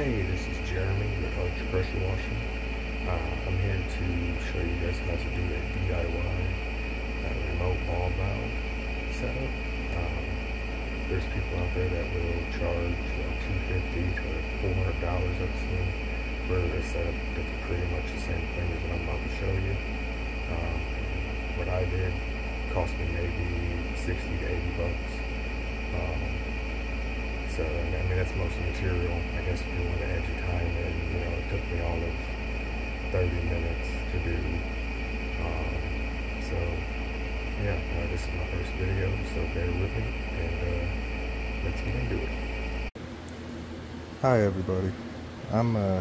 Hey, this is Jeremy with Arch Pressure Washing. Uh, I'm here to show you guys how to do a DIY uh, remote ball valve setup. Um, there's people out there that will charge uh, 250 to 400 dollars I've seen for a setup that's pretty much the same thing as what I'm about to show you. Um, what I did cost me maybe 60 to 80 bucks. So, I mean, that's most material. I guess if you want to add your time in, you know, it took me all of 30 minutes to do. Um, so, yeah, uh, this is my first video, so bear with me, and uh, let's get into it. Hi everybody, I'm, uh,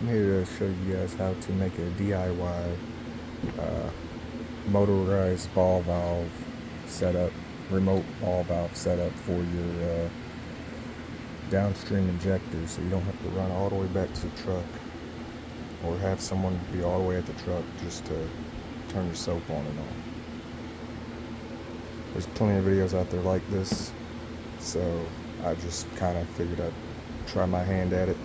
I'm here to show you guys how to make a DIY uh, motorized ball valve setup, remote ball valve setup for your uh, downstream injector so you don't have to run all the way back to the truck or have someone be all the way at the truck just to turn your soap on and on. There's plenty of videos out there like this, so I just kind of figured I'd try my hand at it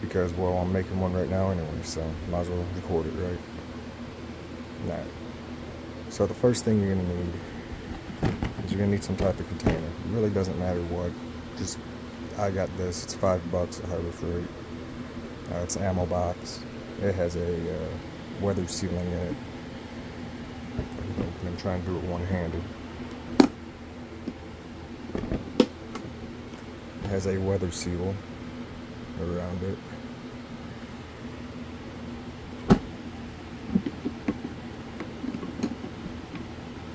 because, well, I'm making one right now anyway, so might as well record it, right? Now, so the first thing you're going to need is you're going to need some type of container. It really doesn't matter what just I got this. It's five bucks at Harbor Freight. Uh, it's an ammo box. It has a uh, weather sealing in it. I'm trying to do it one-handed. It has a weather seal around it.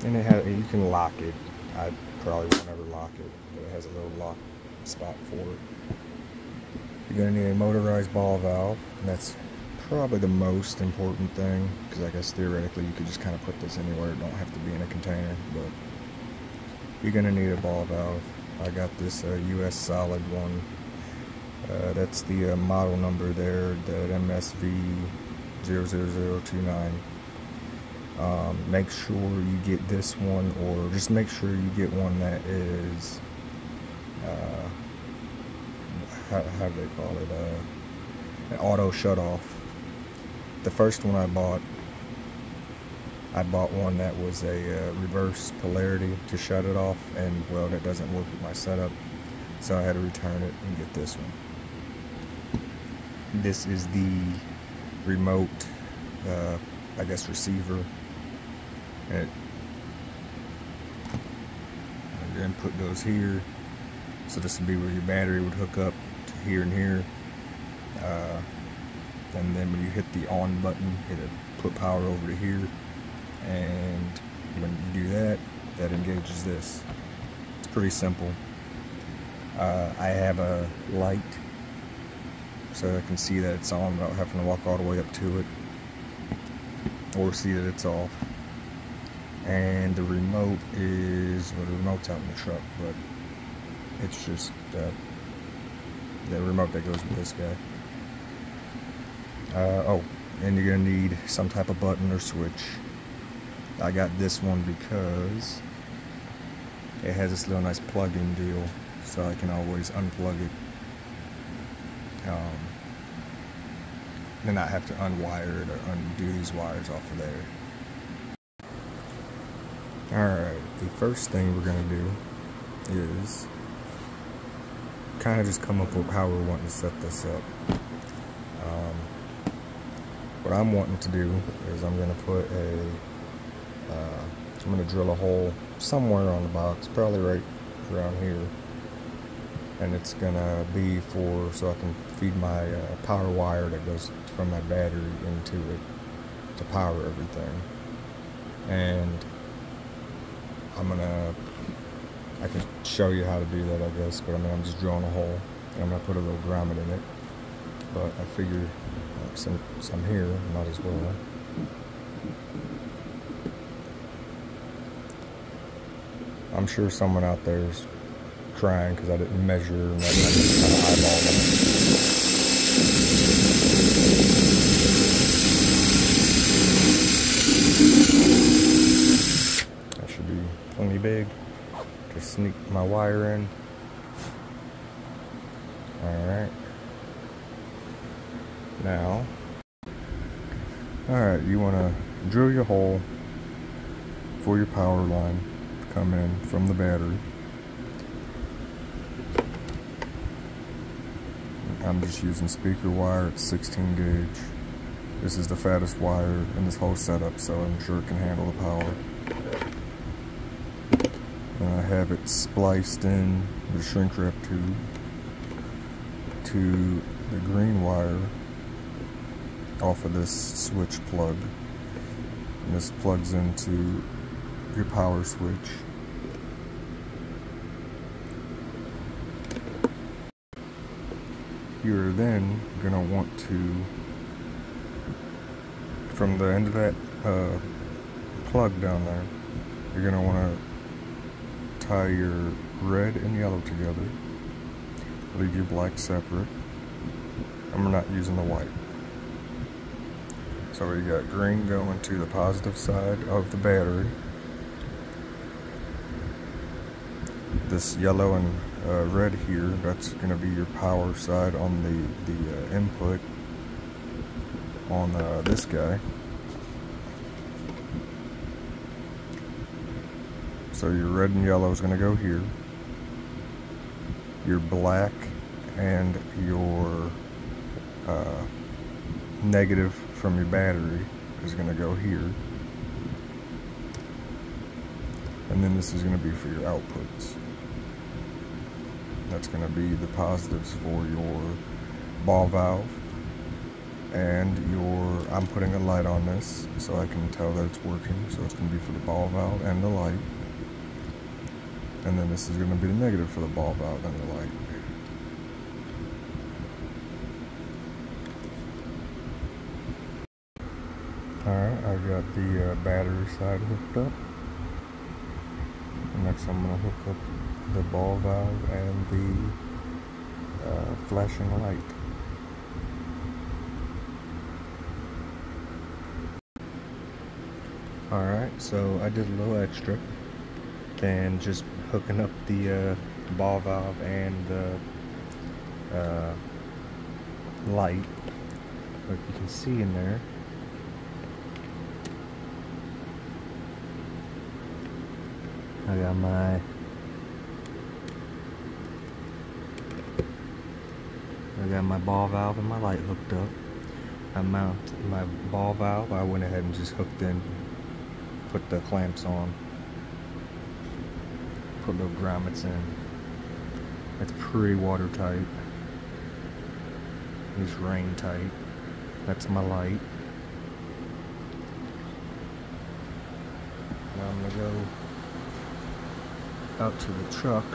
And it has, you can lock it. I probably won't ever lock it, but it has a little lock spot for it. You're going to need a motorized ball valve, and that's probably the most important thing, because I guess theoretically you could just kind of put this anywhere, it don't have to be in a container, but you're going to need a ball valve. I got this uh, US solid one. Uh, that's the uh, model number there, that MSV 00029. Um, make sure you get this one, or just make sure you get one that is uh, how, how do they call it? Uh, an auto shut off. The first one I bought, I bought one that was a uh, reverse polarity to shut it off, and well, that doesn't work with my setup, so I had to return it and get this one. This is the remote, uh, I guess, receiver. It, your input goes here so this would be where your battery would hook up to here and here. Uh, and then when you hit the on button it'll put power over to here. And when you do that that engages this. It's pretty simple. Uh, I have a light so I can see that it's on without having to walk all the way up to it or see that it's off. And the remote is well the remote's out in the truck but it's just uh, the remote that goes with this guy. Uh, oh and you're gonna need some type of button or switch. I got this one because it has this little nice plug-in deal so I can always unplug it. Um, and not have to unwire it or undo these wires off of there. Alright, the first thing we're going to do is kind of just come up with how we're wanting to set this up. Um, what I'm wanting to do is I'm going to put a, uh, I'm going to drill a hole somewhere on the box, probably right around here. And it's going to be for, so I can feed my uh, power wire that goes from my battery into it to power everything. And I'm gonna I can show you how to do that I guess but I mean I'm just drilling a hole and I'm gonna put a little grommet in it. But I figure like some some here might as well. I'm sure someone out there is crying because I didn't measure and I just kind of plenty big sneak my wire in. Alright. Now, alright, you want to drill your hole for your power line to come in from the battery. I'm just using speaker wire at 16 gauge. This is the fattest wire in this whole setup, so I'm sure it can handle the power. Have it spliced in the shrink wrap tube to the green wire off of this switch plug. And this plugs into your power switch. You're then going to want to, from the end of that uh, plug down there, you're going to want to tie your red and yellow together. Leave your black separate. And we're not using the white. So we got green going to the positive side of the battery. This yellow and uh, red here, that's going to be your power side on the, the uh, input on uh, this guy. So your red and yellow is going to go here. Your black and your uh, negative from your battery is going to go here. And then this is going to be for your outputs. That's going to be the positives for your ball valve and your, I'm putting a light on this so I can tell that it's working. So it's going to be for the ball valve and the light. And then this is going to be the negative for the ball valve and the light. Alright, I got the uh, battery side hooked up. Next I'm going to hook up the ball valve and the uh, flashing light. Alright, so I did a little extra than just hooking up the uh, ball valve and the uh, light. But you can see in there, I got my I got my ball valve and my light hooked up. I mount my ball valve. I went ahead and just hooked in, put the clamps on, put little grommets in. It's pretty watertight. It's rain tight. That's my light. Now I'm gonna go out to the truck,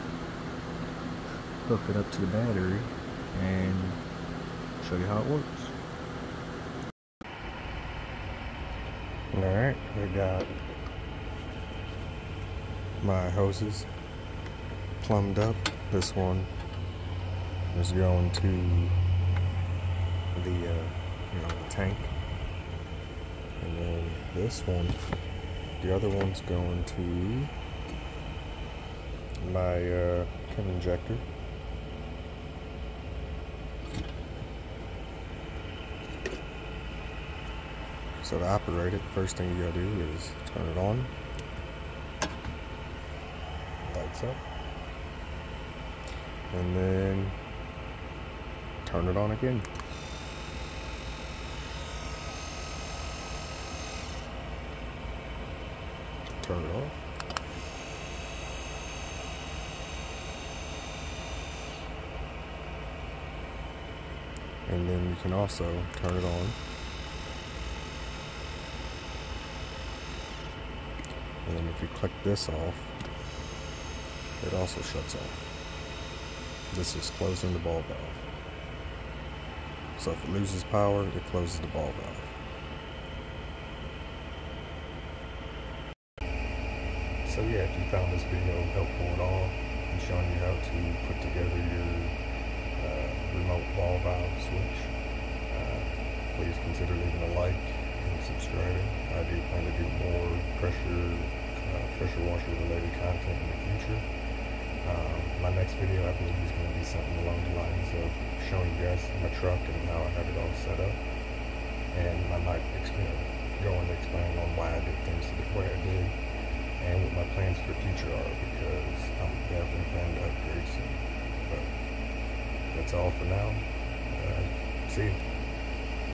hook it up to the battery, and show you how it works. Alright, I got my hoses plumbed up. This one is going to the, uh, you know, the tank. And then this one, the other one's going to my uh, chem injector. So to operate it, first thing you gotta do is turn it on. Lights up. And then turn it on again. Turn it off. And then you can also turn it on. And then if you click this off, it also shuts off. This is closing the ball valve. So if it loses power, it closes the ball valve. So yeah, if you found this video helpful at all, and showing you how to put together your uh, remote ball valve switch, uh, please consider leaving a like and subscribing. I do plan to do more pressure uh, pressure washer related content in the future. Um, my next video I believe is going to be something along the lines of showing you guys my truck, and how I have it all set up. And I might explain, go into explain on why I did things the way I did, and what my plans for the future are, because I'm definitely planning to upgrade soon. But that's all for now. Uh, see you.